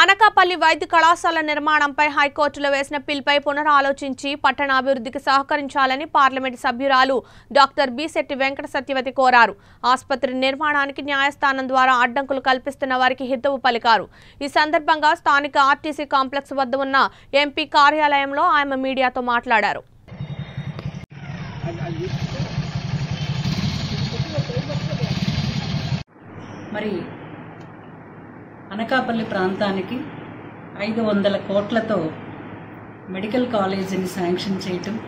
అనకాపల్లి వైద్య కళాశాల నిర్మాణంపై హైకోర్టులో వేసిన పిల్పై పునరాలోచించి పట్టణాభివృద్ధికి సహకరించాలని పార్లమెంటు సభ్యురాలు డాక్టర్ బిశెట్టి వెంకట సత్యవతి కోరారు. ఆసుపత్రి నిర్మాణానికి న్యాయస్థానం ద్వారా అడ్డంకులు కల్పిస్తున్న వారికి హితవు పలికారు. ఈ సందర్భంగా స్థానిక ఆర్టీసీ కాంప్లెక్స్ వద్ద ఉన్న ఎంపీ కార్యాలయంలో ఆమె మీడియాతో మాట్లాడారు. మరి అనకాపల్లి ప్రాంతానికి ఐదు వందల కోట్లతో మెడికల్ కాలేజీని శాంక్షన్ చేయటం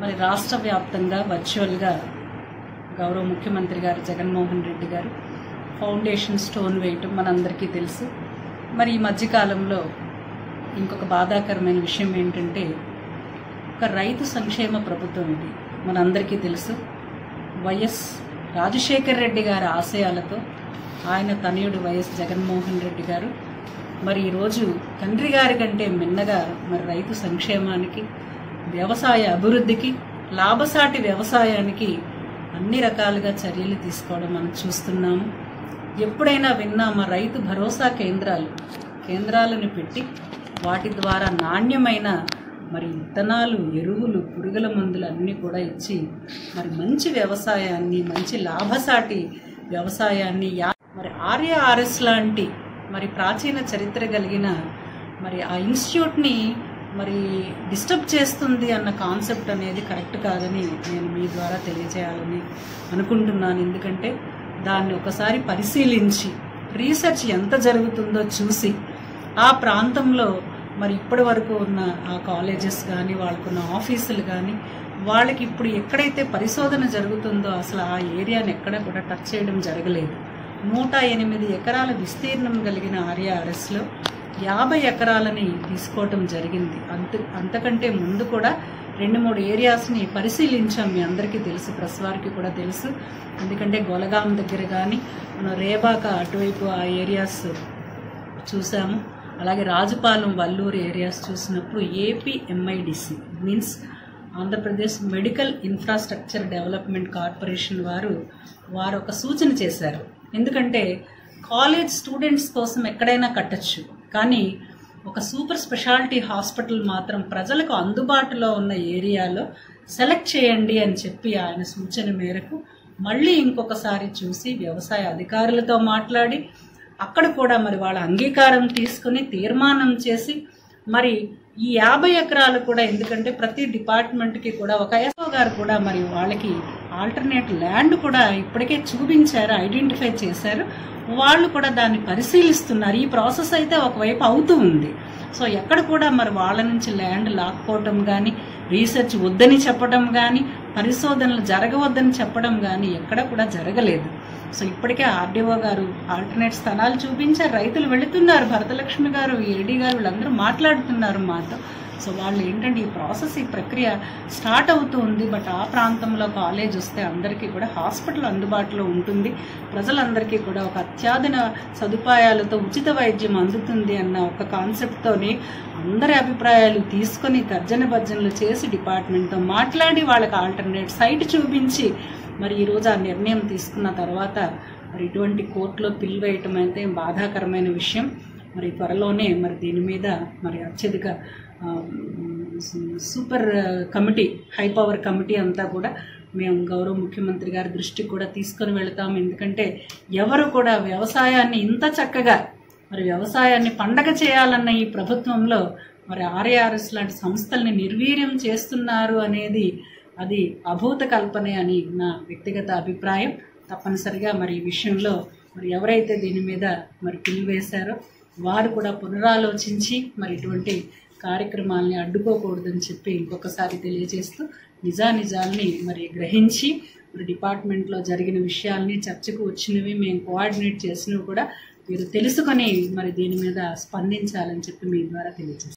మరి రాష్ట్ర వ్యాప్తంగా వర్చువల్గా గౌరవ ముఖ్యమంత్రి గారు జగన్మోహన్ రెడ్డి గారు ఫౌండేషన్ స్టోన్ వేయటం మనందరికీ తెలుసు. మరి ఈ మధ్యకాలంలో ఇంకొక బాధాకరమైన విషయం ఏంటంటే ఒక రైతు సంక్షేమ ప్రభుత్వం ఇది. మనందరికీ తెలుసు. వైఎస్ రాజశేఖర్ రెడ్డి గారి ఆశయాలతో ఆయన తనయుడు వైఎస్ జగన్మోహన్ రెడ్డి గారు. మరి ఈరోజు తండ్రి గారి కంటే మిన్నగా మరి రైతు సంక్షేమానికి వ్యవసాయ అభివృద్ధికి లాభసాటి వ్యవసాయానికి అన్ని రకాలుగా చర్యలు తీసుకోవడం మనం చూస్తున్నాము. ఎప్పుడైనా విన్నామా? రైతు భరోసా కేంద్రాలు కేంద్రాలను పెట్టి వాటి ద్వారా నాణ్యమైన మరి విత్తనాలు ఎరువులు పురుగుల మందులు అన్నీ కూడా ఇచ్చి మరి మంచి వ్యవసాయాన్ని మంచి లాభసాటి వ్యవసాయాన్ని యా- ఆర్యఆర్ఎస్ లాంటి మరి ప్రాచీన చరిత్ర కలిగిన మరి ఆ ఇన్స్టిట్యూట్ని మరి డిస్టర్బ్ చేస్తుంది అన్న కాన్సెప్ట్ అనేది కరెక్ట్ కాదని నేను మీ ద్వారా తెలియజేయాలని అనుకుంటున్నాను. ఎందుకంటే దాన్ని ఒకసారి పరిశీలించి రీసెర్చ్ ఎంత జరుగుతుందో చూసి ఆ ప్రాంతంలో మరి ఇప్పటి వరకు ఉన్న ఆ కాలేజెస్ కానీ వాళ్ళకున్న ఆఫీసులు కానీ వాళ్ళకి ఇప్పుడు ఎక్కడైతే పరిశోధన జరుగుతుందో అసలు ఆ ఏరియాని ఎక్కడ కూడా టచ్ చేయడం జరగలేదు. నూట ఎనిమిది ఎకరాల విస్తీర్ణం కలిగిన ఆర్యాఆర్ఎస్లో యాభై ఎకరాలని తీసుకోవటం జరిగింది. అంత అంతకంటే ముందు కూడా రెండు మూడు ఏరియాస్ని పరిశీలించాం మీ అందరికీ తెలుసు ప్రెస్ వారికి కూడా తెలుసు. ఎందుకంటే గొలగాం దగ్గర కానీ మన రేబాక అటువైపు ఆ ఏరియాస్ చూసాము. అలాగే రాజుపాలెం వల్లూరు ఏరియాస్ చూసినప్పుడు AP MIDC means Andhra Pradesh medical infrastructure development corporation వారు వారు ఒక సూచన చేశారు. ఎందుకంటే కాలేజ్ స్టూడెంట్స్ కోసం ఎక్కడైనా కట్టచ్చు కానీ ఒక సూపర్ స్పెషాలిటీ హాస్పిటల్ మాత్రం ప్రజలకు అందుబాటులో ఉన్న ఏరియాలో సెలెక్ట్ చేయండి అని చెప్పి ఆయన సూచన మేరకు మళ్ళీ ఇంకొకసారి చూసి వ్యవసాయ అధికారులతో మాట్లాడి అక్కడ కూడా మరి వాళ్ళ అంగీకారం తీసుకుని తీర్మానం చేసి మరి ఈ యాభై ఎకరాలు కూడా ఎందుకంటే ప్రతి డిపార్ట్మెంట్కి కూడా ఒక ఎస్ఓ గారు కూడా మరి వాళ్ళకి ఆల్టర్నేట్ ల్యాండ్ కూడా ఇప్పటికే చూపించారు ఐడెంటిఫై చేశారు. వాళ్ళు కూడా దాన్ని పరిశీలిస్తున్నారు. ఈ ప్రాసెస్ అయితే ఒకవైపు అవుతూ ఉంది. సో ఎక్కడ కూడా మరి వాళ్ళ నుంచి ల్యాండ్ లాక్కోవటం కానీ రీసెర్చ్ వద్దని చెప్పడం కానీ పరిశోధనలు జరగవద్దని చెప్పడం కానీ ఎక్కడ కూడా జరగలేదు. సో ఇప్పటికే ఆర్డీఓ గారు ఆల్టర్నేట్ స్థలాలు చూపించారు రైతులు వెళుతున్నారు. భరతలక్ష్మి గారు ఏడీ గారు వీళ్ళందరూ మాట్లాడుతున్నారు మాతో. సో వాళ్ళు ఏంటంటే ఈ ప్రాసెస్ ఈ ప్రక్రియ స్టార్ట్ అవుతూ ఉంది బట్ ఆ ప్రాంతంలో కాలేజ్ వస్తే అందరికీ కూడా హాస్పిటల్ అందుబాటులో ఉంటుంది. ప్రజలందరికీ కూడా ఒక అత్యాధున సదుపాయాలతో ఉచిత వైద్యం అందుతుంది అన్న ఒక కాన్సెప్ట్తోని అందరి అభిప్రాయాలు తీసుకొని తర్జన భర్జనలు చేసి డిపార్ట్మెంట్తో మాట్లాడి వాళ్ళకి ఆల్టర్నేట్ సైట్ చూపించి మరి ఈరోజు ఆ నిర్ణయం తీసుకున్న తర్వాత మరి ఇటువంటి కోర్టులో పిలువేయటం అయితే బాధాకరమైన విషయం. మరి త్వరలోనే మరి దీని మీద మరి అత్యధిక super committee high power committee అంతా కూడా మేము గౌరవ ముఖ్యమంత్రి గారి దృష్టికి కూడా తీసుకొని వెళతాము. ఎందుకంటే ఎవరు కూడా వ్యవసాయాన్ని ఇంత చక్కగా మరి వ్యవసాయాన్ని పండగ చేయాలన్న ఈ ప్రభుత్వంలో మరి ఆర్ఏఆర్ఎస్ లాంటి సంస్థల్ని నిర్వీర్యం చేస్తున్నారు అనేది అది అభూత కల్పనే అని నా వ్యక్తిగత అభిప్రాయం. తప్పనిసరిగా మరి ఈ విషయంలో మరి ఎవరైతే దీని మీద మరి పిల్లు వేశారో వారు కూడా పునరాలోచించి మరి ఇటువంటి కార్యక్రమాల్ని అడ్డుకోకూడదని చెప్పి ఇంకొకసారి తెలియజేస్తూ నిజానిజాల్ని మరి గ్రహించి మరి డిపార్ట్మెంట్లో జరిగిన విషయాల్ని చర్చకు వచ్చినవి మేము కోఆర్డినేట్ చేసినవి కూడా మీరు తెలుసుకొని మరి దీని మీద స్పందించాలని చెప్పి మీ ద్వారా తెలియజేస్తాం